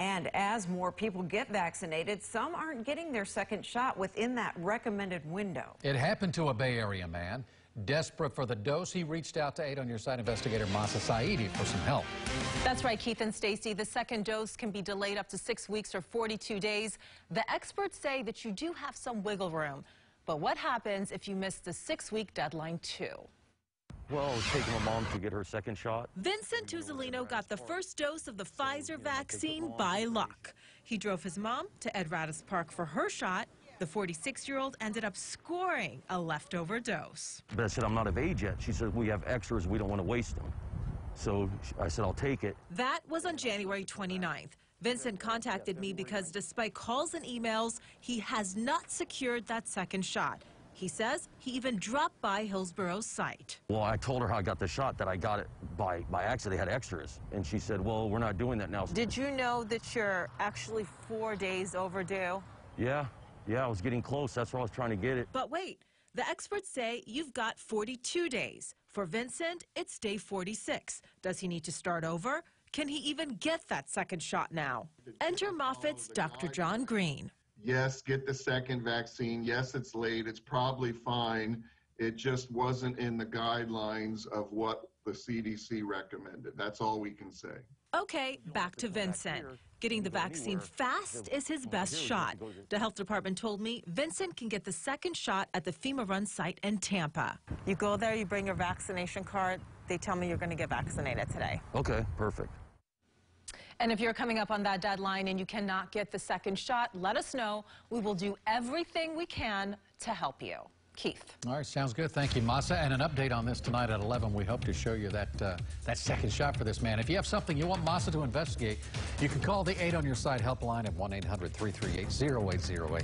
And as more people get vaccinated, some aren't getting their second shot within that recommended window. It happened to a Bay Area man. Desperate for the dose, he reached out to 8 on your side investigator Mahsa Saeidi for some help. That's right, Keith and Stacy. The second dose can be delayed up to six weeks or 42 days. The experts say that you do have some wiggle room. But what happens if you miss the six-week deadline, too? Well, it was taking my mom to get her second shot. Vincent Tuzolino got the first dose of the Pfizer vaccine by luck. He drove his mom to Ed Radice Park for her shot. The 46-year-old ended up scoring a leftover dose. But I said, I'm not of age yet. She said, we have extras. We don't want to waste them. So I said, I'll take it. That was on January 29th. Vincent contacted me because despite calls and emails, he has not secured that second shot. He says he even dropped by Hillsborough's site. Well, I told her how I got the shot, that I got it by, by accident. They had extras. And she said, well, we're not doing that now. Did you know that you're actually four days overdue? Yeah, yeah, I was getting close. That's why I was trying to get it. But wait, the experts say you've got 42 days. For Vincent, it's day 46. Does he need to start over? Can he even get that second shot now? Enter Moffitt's Dr. John Greene. Yes, get the second vaccine. Yes, it's late. It's probably fine. It just wasn't in the guidelines of what the CDC recommended. That's all we can say. Okay, back to Vincent. Getting the vaccine fast is his best shot. The health department told me Vincent can get the second shot at the FEMA run site in Tampa. You go there, you bring your vaccination card. They tell me you're going to get vaccinated today. Okay, perfect. And if you're coming up on that deadline and you cannot get the second shot, let us know. We will do everything we can to help you. Keith. All right, sounds good. Thank you, Mahsa. And an update on this tonight at 11. We hope to show you that uh, that second shot for this man. If you have something you want Mahsa to investigate, you can call the 8 on your side helpline at 1-800-338-0808.